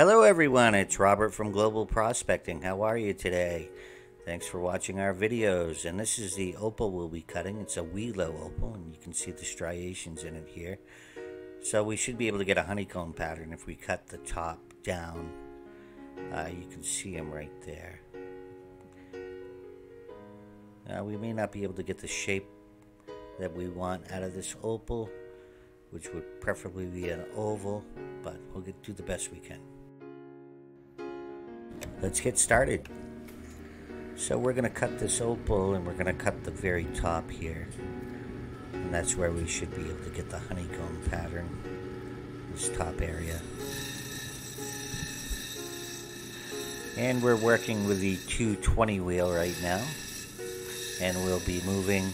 Hello, everyone. It's Robert from Global Prospecting. How are you today? Thanks for watching our videos. And this is the opal we'll be cutting. It's a Welo opal, and you can see the striations in it here. So we should be able to get a honeycomb pattern if we cut the top down. Uh, you can see them right there. Uh, we may not be able to get the shape that we want out of this opal, which would preferably be an oval, but we'll get, do the best we can let's get started. So we're going to cut this opal and we're going to cut the very top here. And that's where we should be able to get the honeycomb pattern, this top area. And we're working with the 220 wheel right now. And we'll be moving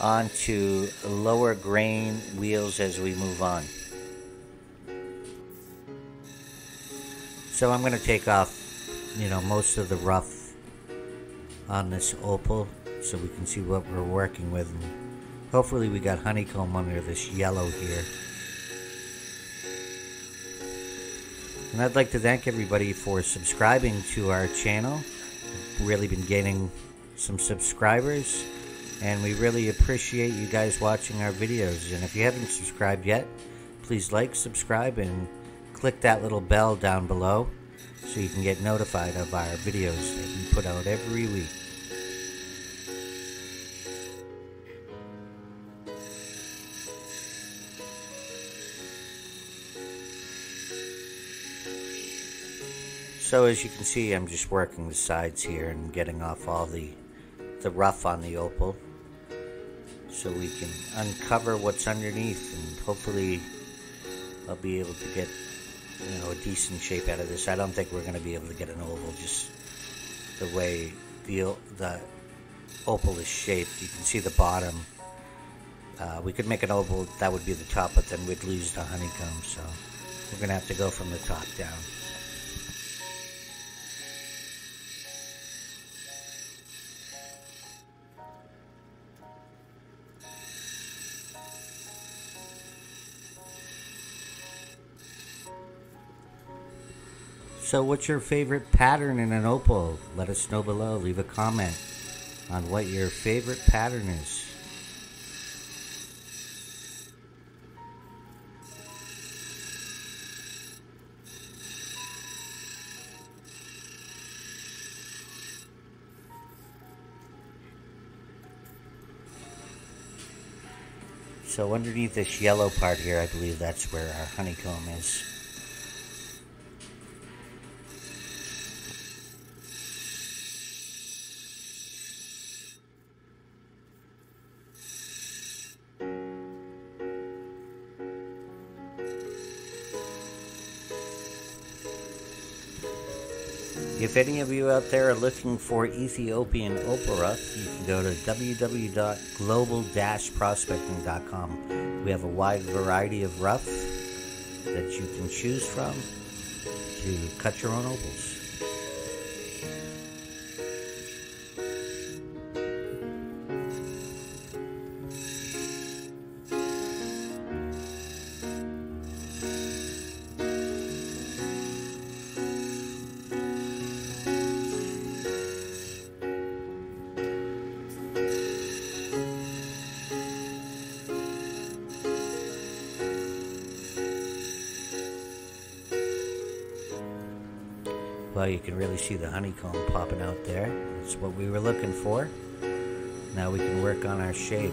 onto lower grain wheels as we move on. So I'm going to take off you know, most of the rough on this opal so we can see what we're working with. And hopefully we got honeycomb under this yellow here. And I'd like to thank everybody for subscribing to our channel. We've really been gaining some subscribers and we really appreciate you guys watching our videos. And if you haven't subscribed yet, please like, subscribe, and click that little bell down below so you can get notified of our videos that we put out every week. So as you can see, I'm just working the sides here and getting off all the, the rough on the opal so we can uncover what's underneath and hopefully I'll be able to get you know a decent shape out of this. I don't think we're going to be able to get an oval just the way the the opal is shaped. You can see the bottom. Uh, we could make an oval that would be the top, but then we'd lose the honeycomb. So we're going to have to go from the top down. So, what's your favorite pattern in an opal? Let us know below. Leave a comment on what your favorite pattern is. So underneath this yellow part here, I believe that's where our honeycomb is. If any of you out there are looking for Ethiopian opal rough, you can go to www.global-prospecting.com. We have a wide variety of rough that you can choose from to cut your own opals. Well, you can really see the honeycomb popping out there. That's what we were looking for. Now we can work on our shape.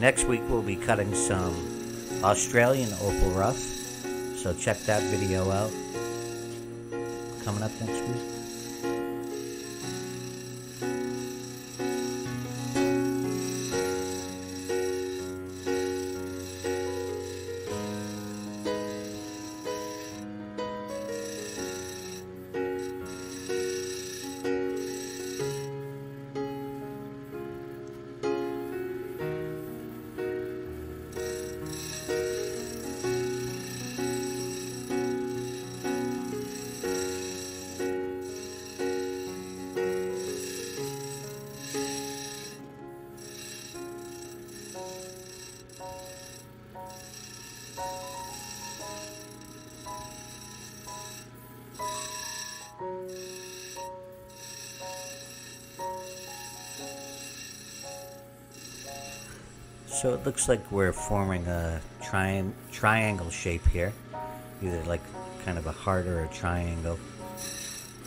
Next week we'll be cutting some Australian opal rough. So check that video out. Coming up next week. So it looks like we're forming a tri- triangle shape here, either like kind of a heart or a triangle.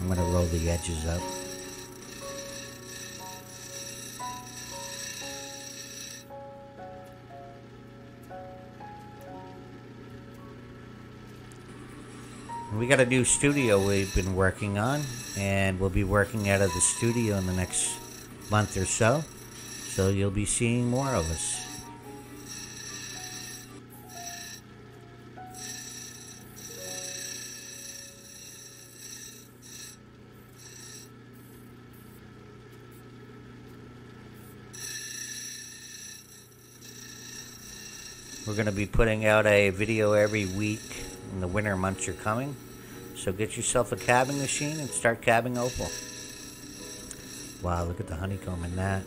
I'm going to roll the edges up. We got a new studio we've been working on, and we'll be working out of the studio in the next month or so. So you'll be seeing more of us. We're going to be putting out a video every week in the winter months are coming. So get yourself a cabbing machine and start cabbing opal. Wow, look at the honeycomb in that.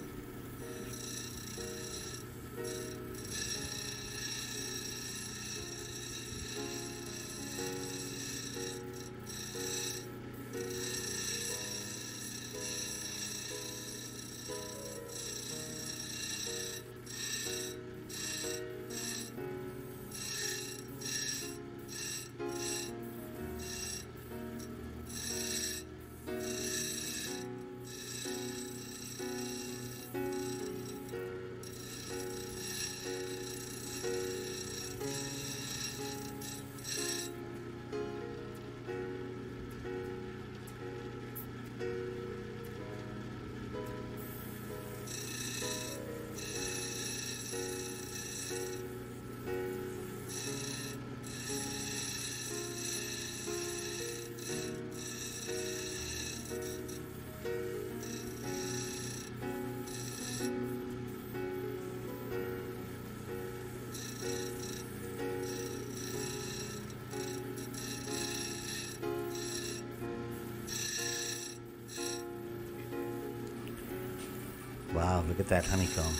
Look at that honeycomb.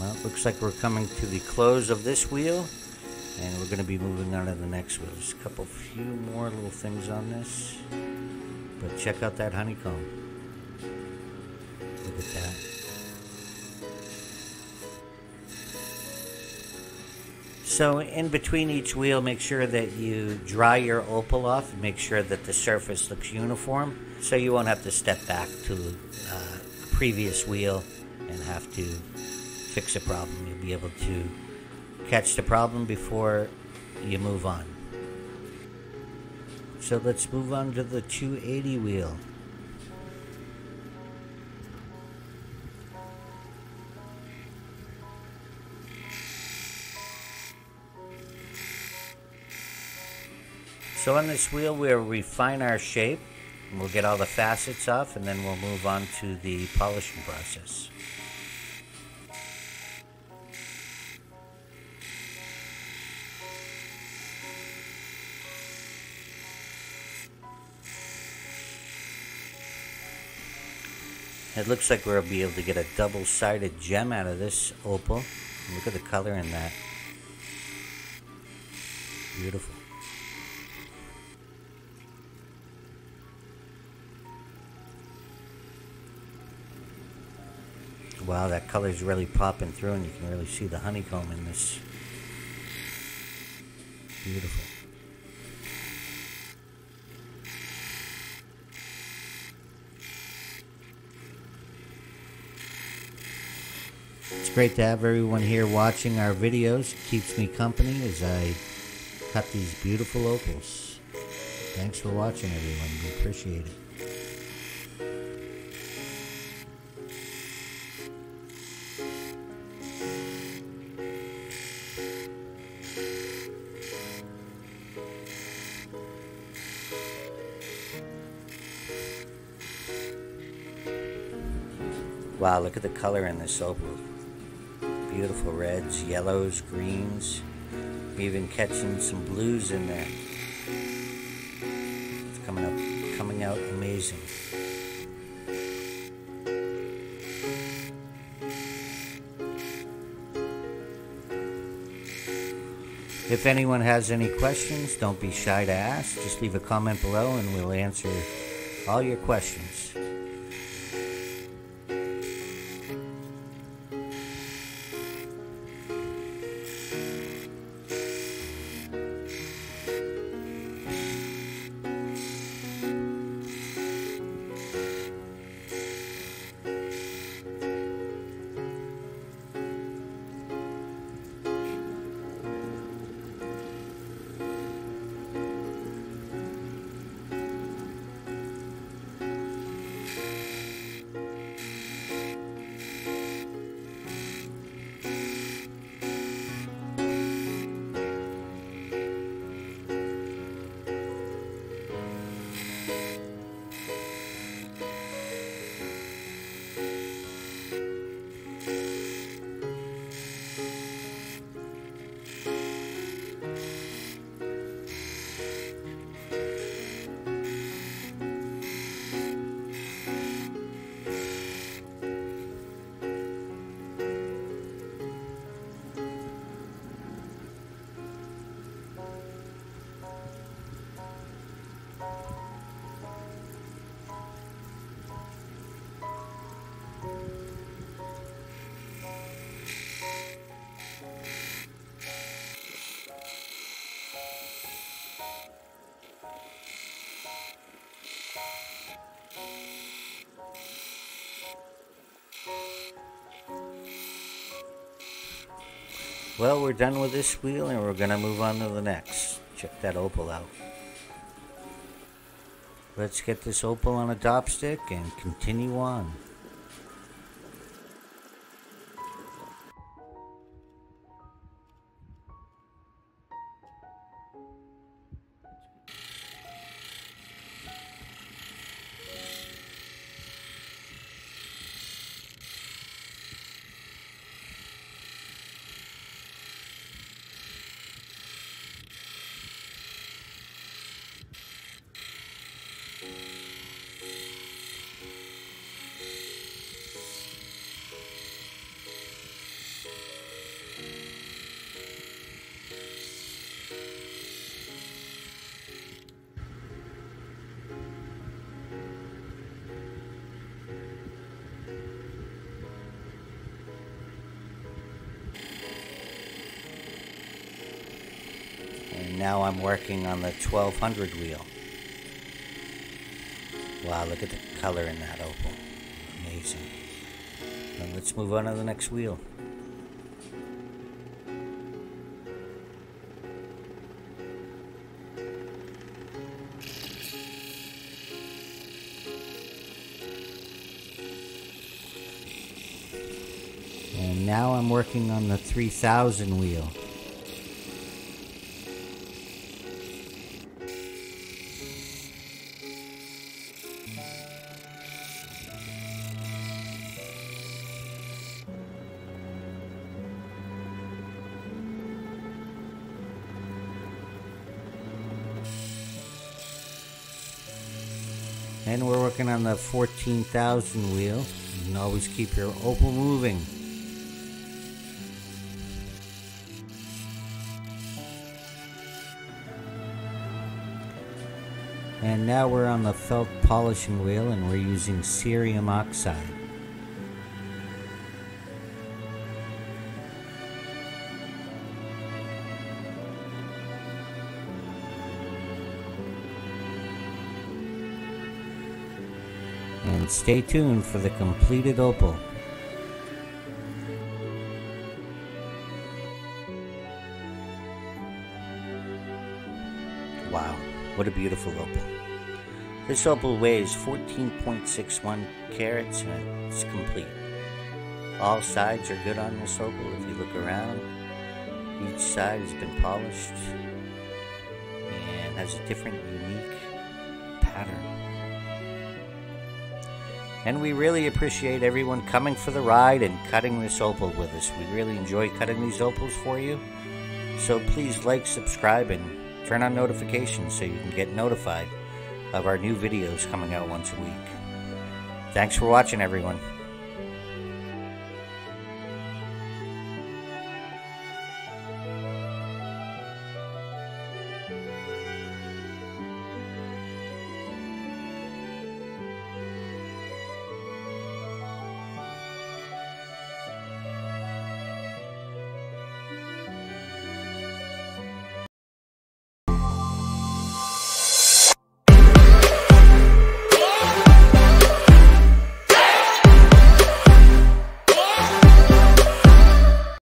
Well, looks like we're coming to the close of this wheel, and we're going to be moving on to the next wheel. Just a couple, few more little things on this, but check out that honeycomb. Look at that. So in between each wheel, make sure that you dry your opal off and make sure that the surface looks uniform so you won't have to step back to uh, a previous wheel and have to fix a problem. You'll be able to catch the problem before you move on. So let's move on to the 280 wheel. So on this wheel we'll refine our shape. We'll get all the facets off and then we'll move on to the polishing process. It looks like we'll be able to get a double-sided gem out of this opal. Look at the color in that. Beautiful. Wow, that color is really popping through and you can really see the honeycomb in this. Beautiful. It's great to have everyone here watching our videos. It keeps me company as I cut these beautiful opals. Thanks for watching, everyone. We appreciate it. Wow, look at the color in this opal. Beautiful reds, yellows, greens. Even catching some blues in there. It's coming up coming out amazing. If anyone has any questions, don't be shy to ask. Just leave a comment below and we'll answer all your questions. Well, we're done with this wheel and we're going to move on to the next. Check that opal out. Let's get this opal on a dopstick and continue on. Now I'm working on the 1200 wheel. Wow, look at the color in that opal. Amazing. Let's move on to the next wheel. And now I'm working on the 3000 wheel. And we're working on the 14,000 wheel. You can always keep your opal moving. And now we're on the felt polishing wheel and we're using cerium oxide. And stay tuned for the completed opal. Wow, what a beautiful opal. This opal weighs 14.61 carats and it's complete. All sides are good on this opal if you look around. Each side has been polished and has a different unique pattern. And we really appreciate everyone coming for the ride and cutting this opal with us. We really enjoy cutting these opals for you. So please like, subscribe, and turn on notifications so you can get notified of our new videos coming out once a week. Thanks for watching, everyone.